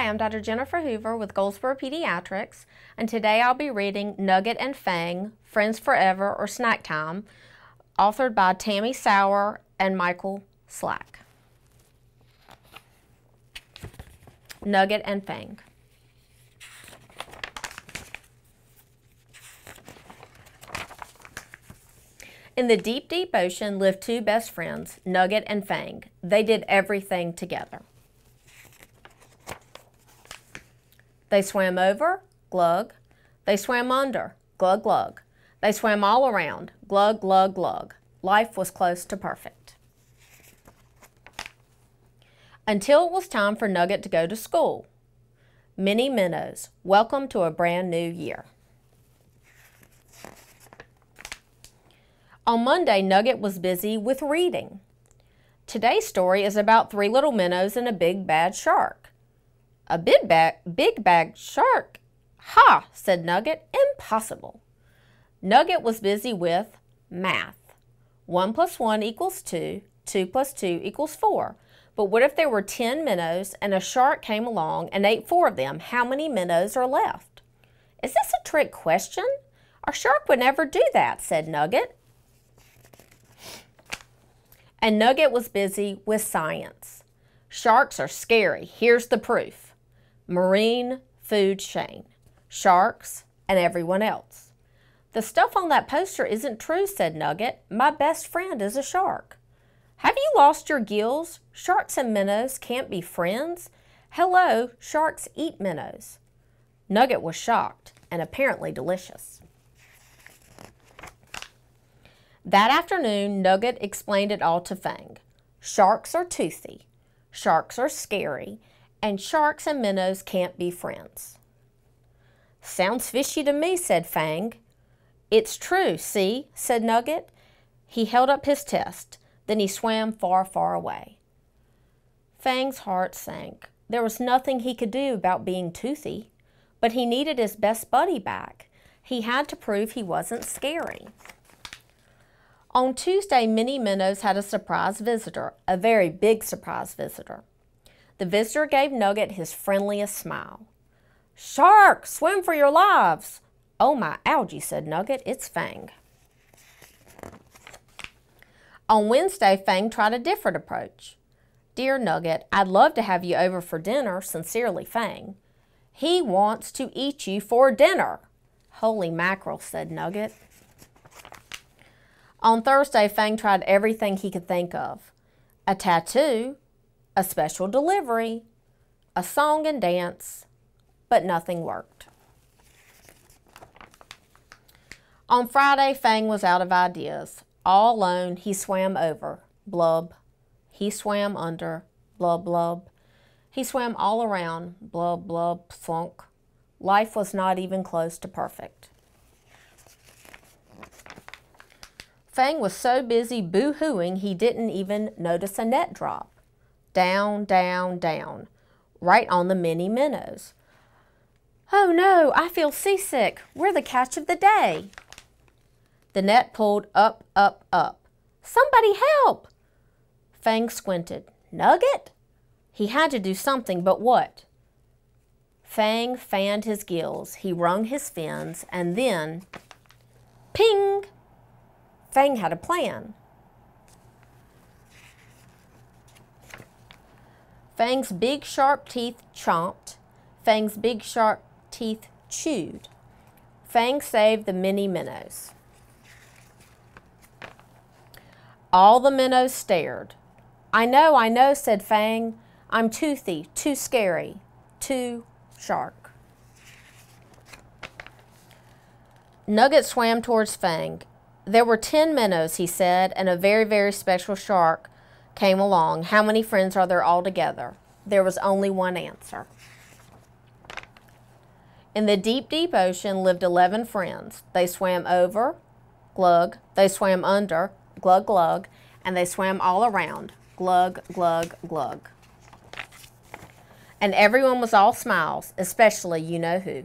Hi, I'm Dr. Jennifer Hoover with Goldsboro Pediatrics, and today I'll be reading Nugget and Fang, Friends Forever or Snack Time, authored by Tammy Sauer and Michael Slack. Nugget and Fang. In the deep, deep ocean lived two best friends, Nugget and Fang. They did everything together. They swam over, glug. They swam under, glug, glug. They swam all around, glug, glug, glug. Life was close to perfect. Until it was time for Nugget to go to school. Minnie Minnows, welcome to a brand new year. On Monday, Nugget was busy with reading. Today's story is about three little minnows and a big bad shark. A big bag, big bag shark? Ha, said Nugget, impossible. Nugget was busy with math. 1 plus 1 equals 2, 2 plus 2 equals 4. But what if there were 10 minnows and a shark came along and ate four of them? How many minnows are left? Is this a trick question? A shark would never do that, said Nugget. And Nugget was busy with science. Sharks are scary. Here's the proof. Marine food chain. Sharks and everyone else. The stuff on that poster isn't true, said Nugget. My best friend is a shark. Have you lost your gills? Sharks and minnows can't be friends. Hello, sharks eat minnows. Nugget was shocked and apparently delicious. That afternoon, Nugget explained it all to Fang. Sharks are toothy, sharks are scary, and sharks and minnows can't be friends. Sounds fishy to me, said Fang. It's true, see, said Nugget. He held up his test, then he swam far, far away. Fang's heart sank. There was nothing he could do about being toothy, but he needed his best buddy back. He had to prove he wasn't scary. On Tuesday, Minnie Minnows had a surprise visitor, a very big surprise visitor. The visitor gave Nugget his friendliest smile. Shark, swim for your lives! Oh my algae, said Nugget, it's Fang. On Wednesday, Fang tried a different approach. Dear Nugget, I'd love to have you over for dinner, sincerely Fang. He wants to eat you for dinner. Holy mackerel, said Nugget. On Thursday, Fang tried everything he could think of a tattoo, a special delivery, a song and dance, but nothing worked. On Friday, Fang was out of ideas. All alone, he swam over, blub. He swam under, blub, blub. He swam all around, blub, blub, thunk. Life was not even close to perfect. Fang was so busy boo-hooing he didn't even notice a net drop. Down, down, down, right on the Minnie Minnows. Oh no, I feel seasick. We're the catch of the day. The net pulled up, up, up. Somebody help! Fang squinted. Nugget? He had to do something, but what? Fang fanned his gills. He wrung his fins, and then, ping! Fang had a plan. Fang's big sharp teeth chomped. Fang's big sharp teeth chewed. Fang saved the Minnie Minnows. All the minnows stared. I know, I know, said Fang. I'm toothy, too scary, too shark. Nugget swam towards Fang. There were ten minnows, he said, and a very, very special shark came along. How many friends are there altogether? There was only one answer. In the deep, deep ocean lived 11 friends. They swam over, glug, they swam under, glug, glug, and they swam all around, glug, glug, glug. And everyone was all smiles, especially you know who.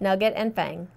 Nugget and Fang.